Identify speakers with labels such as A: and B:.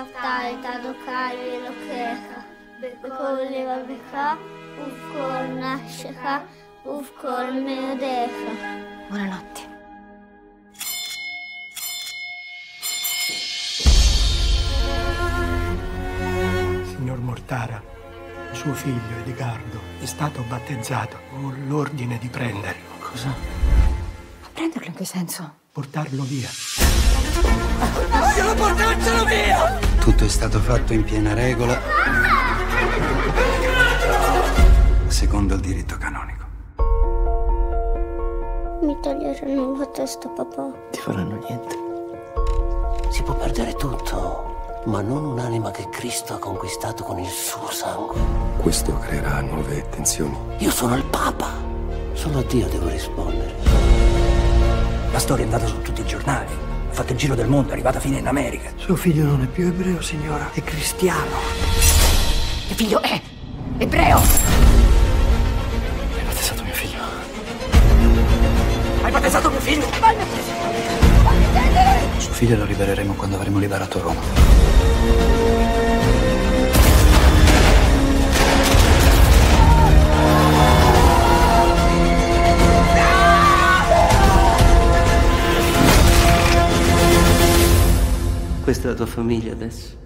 A: נפתלי תדוקלי אלוקיך, בכל לבביך ובכל נפשך ובכל מאודיך.
B: Buonanotte.
C: Signor Mortara, suo figlio Edgardo è stato battezzato. Ho l'ordine di prenderlo.
D: Cosa?
B: Ma prenderlo in che senso?
C: Portarlo via.
D: Vogliono portarcelo via!
E: Tutto è stato fatto in piena regola. Secondo il diritto canonico.
A: Mi toglieranno la testa, papà.
D: Ti faranno niente.
F: Si può perdere tutto, ma non un'anima che Cristo ha conquistato con il suo sangue.
G: Questo creerà nuove tensioni.
F: Io sono il Papa. Solo a Dio devo rispondere.
H: La storia è andata su tutti i giornali. Fatto il giro del mondo, è arrivata fino in America.
C: Suo figlio non è più ebreo, signora, è cristiano.
B: Che figlio è? Ebreo!
D: Hai battezzato mio figlio.
H: Hai battezzato mio figlio?
D: Suo figlio lo libereremo quando avremo liberato Roma.
F: Questa è la tua famiglia adesso.